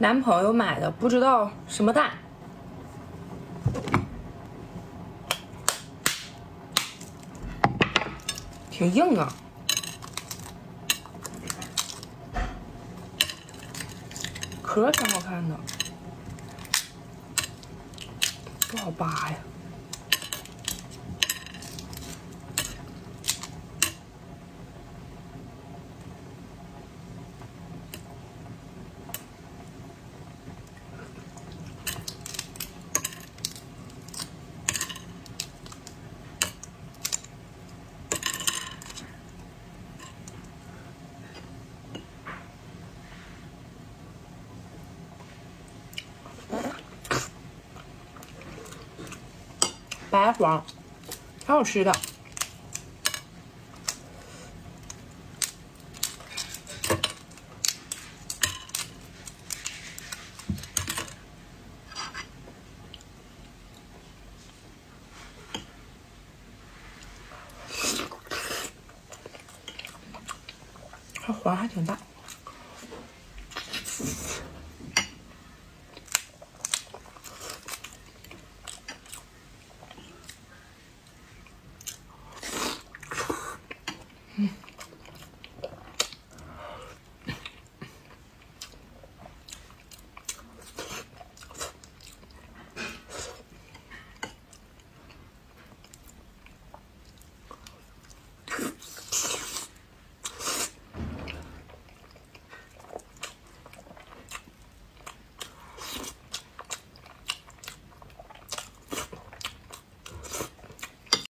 男朋友买的，不知道什么蛋，挺硬啊。壳挺好看的，不好扒呀。白黄，挺好吃的。它黄还挺大。Yeah.